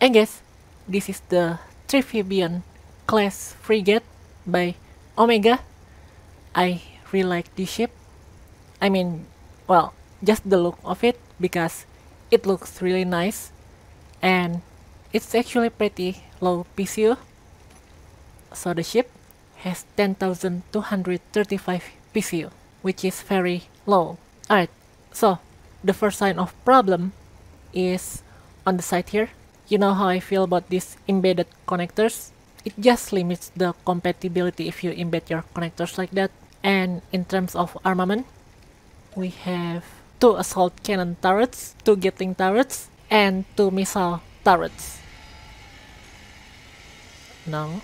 And guys, this is the Triphibian class frigate by Omega. I really like this ship. I mean, well, just the look of it because it looks really nice and it's actually pretty low PCU. So the ship has 10,235 PCU, which is very low. Alright, so the first sign of problem is on the side here. You know how I feel about these embedded connectors? It just limits the compatibility if you embed your connectors like that. And in terms of armament, we have two assault cannon turrets, two Gatling turrets, and two missile turrets. No.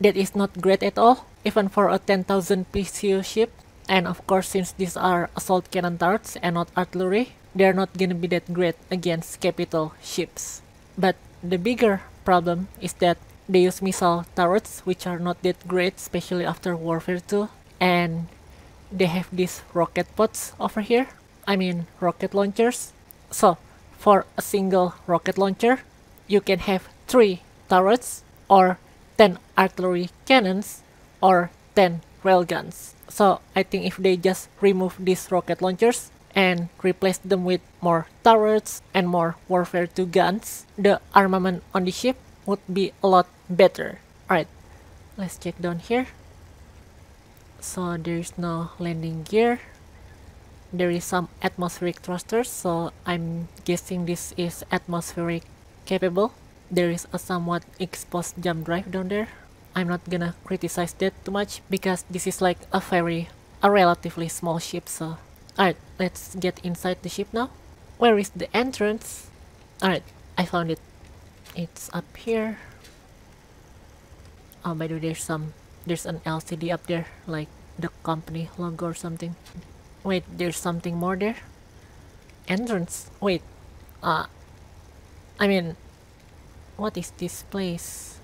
That is not great at all, even for a 10,000 PCU ship. And of course, since these are assault cannon turrets and not artillery, they're not gonna be that great against capital ships. But the bigger problem is that they use missile turrets, which are not that great, especially after Warfare 2. And they have these rocket pods over here. I mean, rocket launchers. So, for a single rocket launcher, you can have 3 turrets, or 10 artillery cannons, or 10 railguns. So, I think if they just remove these rocket launchers, and replace them with more turrets and more Warfare 2 guns, the armament on the ship would be a lot better. Alright, let's check down here. So there's no landing gear. There is some atmospheric thrusters, so I'm guessing this is atmospheric capable. There is a somewhat exposed jump drive down there. I'm not gonna criticize that too much because this is like a very, a relatively small ship, so Alright, let's get inside the ship now. Where is the entrance? Alright, I found it. It's up here. Oh, by the way, there's some, there's an LCD up there, like the company logo or something. Wait, there's something more there? Entrance? Wait, uh, I mean, what is this place?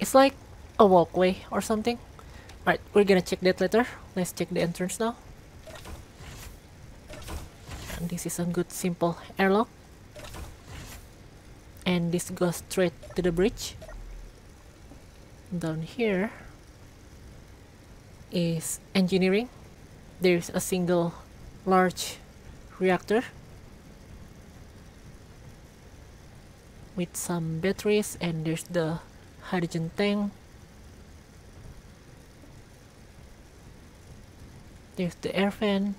It's like a walkway or something. Alright, we're gonna check that later. Let's check the entrance now. And this is a good simple airlock. And this goes straight to the bridge. Down here is engineering. There's a single large reactor with some batteries and there's the hydrogen tank There's the air fan.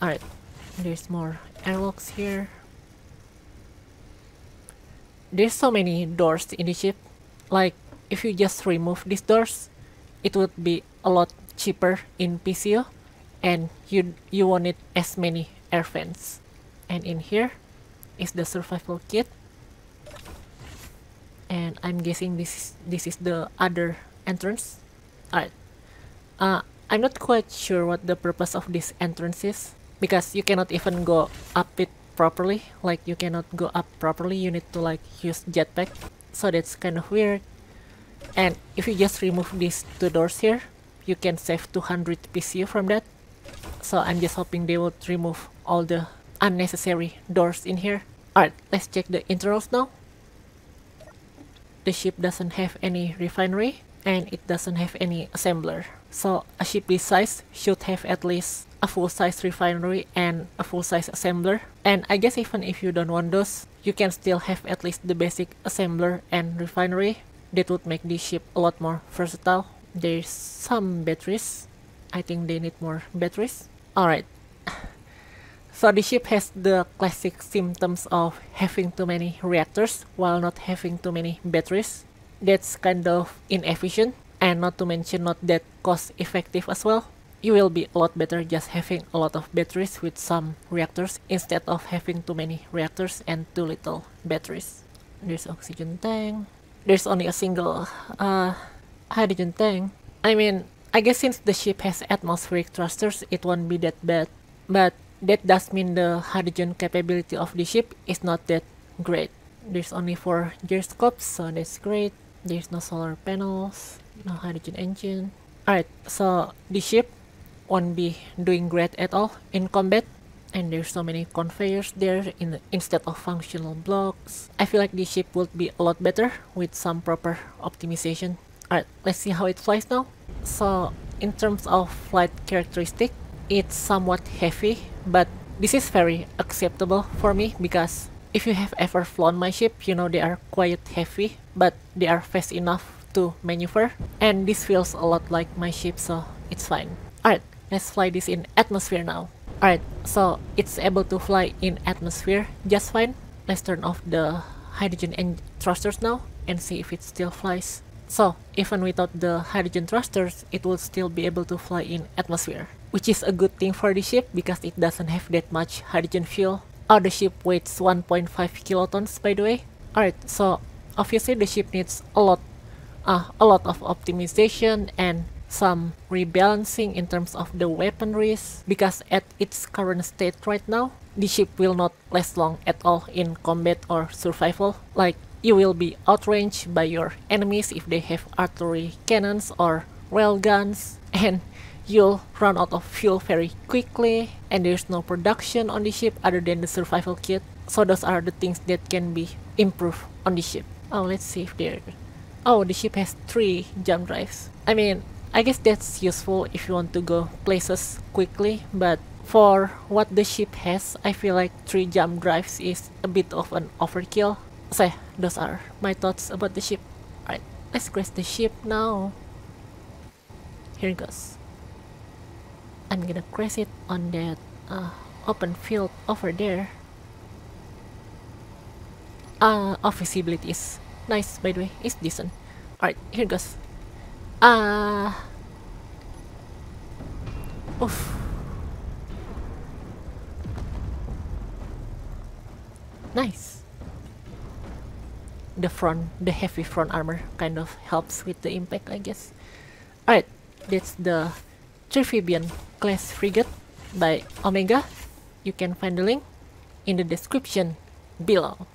Alright, there's more airlocks here. There's so many doors in the ship. Like, if you just remove these doors, it would be a lot cheaper in PCU and you you won't need as many air fans. And in here, is the survival kit. And I'm guessing this is, this is the other entrance. Alright. Uh, I'm not quite sure what the purpose of this entrance is because you cannot even go up it properly. Like you cannot go up properly. You need to like use jetpack. So that's kind of weird. And if you just remove these two doors here you can save 200 PCU from that. So I'm just hoping they will remove all the unnecessary doors in here. Alright, let's check the internals now. The ship doesn't have any refinery and it doesn't have any assembler. So a ship this size should have at least a full-size refinery and a full-size assembler. And I guess even if you don't want those, you can still have at least the basic assembler and refinery. That would make this ship a lot more versatile. There's some batteries. I think they need more batteries. Alright, so the ship has the classic symptoms of having too many reactors while not having too many batteries. That's kind of inefficient and not to mention not that cost effective as well. You will be a lot better just having a lot of batteries with some reactors instead of having too many reactors and too little batteries. There's oxygen tank. There's only a single uh, hydrogen tank. I mean, I guess since the ship has atmospheric thrusters, it won't be that bad. But that does mean the hydrogen capability of the ship is not that great. There's only 4 gyroscopes, so that's great. There's no solar panels, no hydrogen engine. Alright, so the ship won't be doing great at all in combat and there's so many conveyors there in the, instead of functional blocks. I feel like this ship would be a lot better with some proper optimization. Alright, let's see how it flies now. So in terms of flight characteristic, it's somewhat heavy, but this is very acceptable for me because if you have ever flown my ship, you know they are quite heavy, but they are fast enough to maneuver, and this feels a lot like my ship, so it's fine. Alright, let's fly this in atmosphere now. Alright, so it's able to fly in atmosphere just fine. Let's turn off the hydrogen and thrusters now and see if it still flies. So, even without the hydrogen thrusters, it will still be able to fly in atmosphere. Which is a good thing for the ship because it doesn't have that much hydrogen fuel. Oh, the ship weighs 1.5 kilotons by the way. Alright, so obviously the ship needs a lot, uh, a lot of optimization and some rebalancing in terms of the weaponries because at its current state right now, the ship will not last long at all in combat or survival. Like, you will be outranged by your enemies if they have artillery cannons or railguns, and you'll run out of fuel very quickly, and there's no production on the ship other than the survival kit. So those are the things that can be improved on the ship. Oh, let's see if there... Oh, the ship has three jump drives. I mean, I guess that's useful if you want to go places quickly, but for what the ship has, I feel like 3 jump drives is a bit of an overkill. So those are my thoughts about the ship. Alright, let's crash the ship now. Here it goes. I'm gonna crash it on that uh, open field over there. Uh, visibility is nice by the way, it's decent. Alright, here it goes. Uh, oof. Nice. The front, the heavy front armor kind of helps with the impact, I guess. Alright, that's the Triphibian class frigate by Omega. You can find the link in the description below.